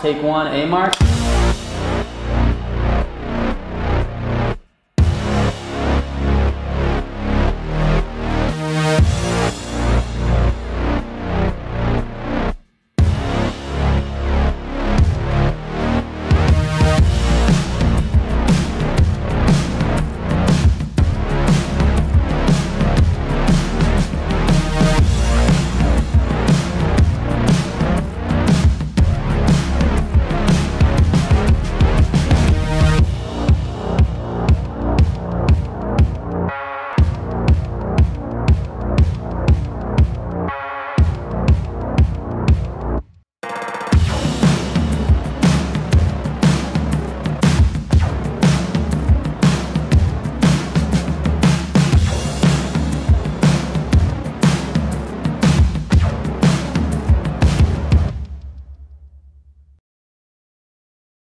Take one, A mark.